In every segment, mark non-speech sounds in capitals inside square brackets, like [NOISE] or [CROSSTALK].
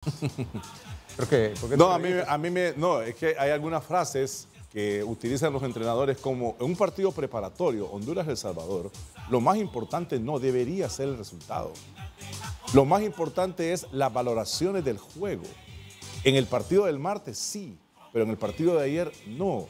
[LAUGHS] no, a mí, a mí me, no, es que hay algunas frases que utilizan los entrenadores como en un partido preparatorio, Honduras-El Salvador, lo más importante no debería ser el resultado. Lo más importante es las valoraciones del juego. En el partido del martes sí, pero en el partido de ayer no.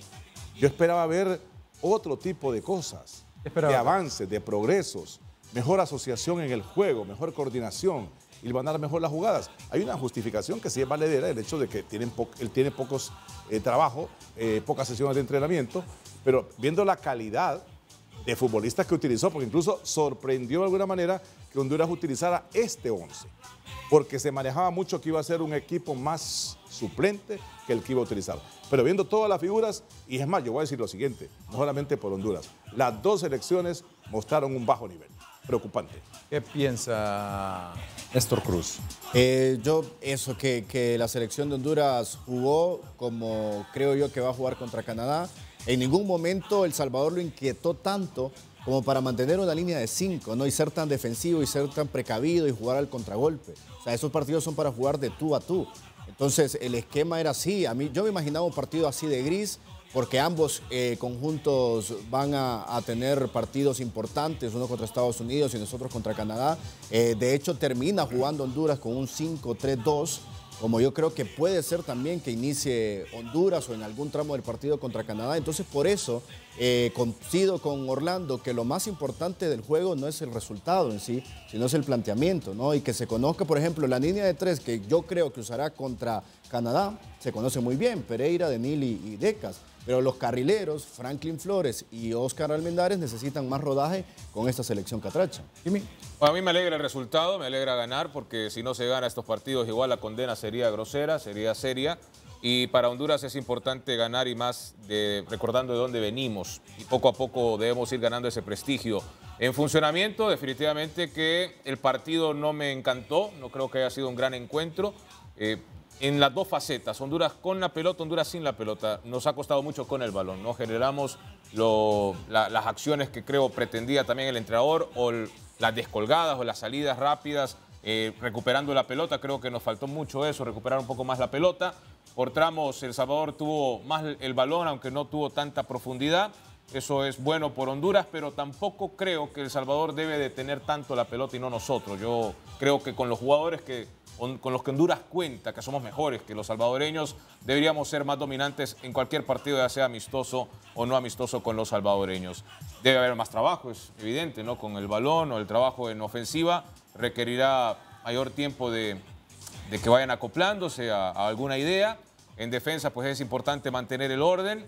Yo esperaba ver otro tipo de cosas, de avances, de progresos, mejor asociación en el juego, mejor coordinación y van a dar mejor las jugadas. Hay una justificación que sí es valedera, el hecho de que él tiene pocos eh, trabajos, eh, pocas sesiones de entrenamiento, pero viendo la calidad de futbolistas que utilizó, porque incluso sorprendió de alguna manera que Honduras utilizara este 11, porque se manejaba mucho que iba a ser un equipo más suplente que el que iba a utilizar. Pero viendo todas las figuras, y es más, yo voy a decir lo siguiente, no solamente por Honduras, las dos selecciones mostraron un bajo nivel, preocupante. ¿Qué piensa Néstor Cruz? Eh, yo, eso, que, que la selección de Honduras jugó como creo yo que va a jugar contra Canadá. En ningún momento El Salvador lo inquietó tanto como para mantener una línea de cinco, ¿no? Y ser tan defensivo y ser tan precavido y jugar al contragolpe. O sea, esos partidos son para jugar de tú a tú. Entonces, el esquema era así. A mí, yo me imaginaba un partido así de gris, porque ambos eh, conjuntos van a, tener partidos importantes, uno contra Estados Unidos y nosotros contra Canadá. Eh, de hecho, termina jugando Honduras con un 5-3-2 como yo creo que puede ser también que inicie Honduras o en algún tramo del partido contra Canadá. Entonces, por eso eh, coincido con Orlando que lo más importante del juego no es el resultado en sí, sino es el planteamiento, ¿no? Y que se conozca, por ejemplo, la línea de tres que yo creo que usará contra Canadá, se conoce muy bien, Pereira, Denil y Decas. Pero los carrileros, Franklin Flores y Oscar Almendares, necesitan más rodaje con esta selección catracha. a mí me alegra el resultado, me alegra ganar, porque si no se gana estos partidos, igual la condena sería grosera, sería seria. Y para Honduras es importante ganar y más recordando de dónde venimos. Y poco a poco debemos ir ganando ese prestigio. En funcionamiento, definitivamente que el partido no me encantó, no creo que haya sido un gran encuentro. Eh, en las dos facetas, Honduras con la pelota, Honduras sin la pelota. Nos ha costado mucho con el balón, ¿no? Generamos las acciones que creo pretendía también el entrenador o las descolgadas o las salidas rápidas eh, recuperando la pelota. Creo que nos faltó mucho eso, recuperar un poco más la pelota. Por tramos, El Salvador tuvo más el balón, aunque no tuvo tanta profundidad. Eso es bueno por Honduras, pero tampoco creo que El Salvador debe de tener tanto la pelota y no nosotros. Yo creo que con los jugadores que con los que Honduras cuenta, que somos mejores que los salvadoreños, deberíamos ser más dominantes en cualquier partido, ya sea amistoso o no amistoso con los salvadoreños. Debe haber más trabajo, es evidente, ¿no? Con el balón o el trabajo en ofensiva requerirá mayor tiempo de, que vayan acoplándose a, a alguna idea. En defensa, pues es importante mantener el orden.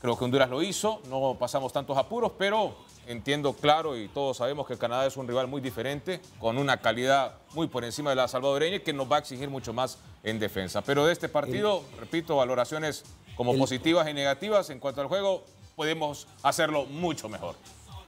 Creo que Honduras lo hizo, no pasamos tantos apuros, pero entiendo claro y todos sabemos que Canadá es un rival muy diferente, con una calidad muy por encima de la salvadoreña y que nos va a exigir mucho más en defensa. Pero de este partido, repito, valoraciones como positivas y negativas en cuanto al juego, podemos hacerlo mucho mejor.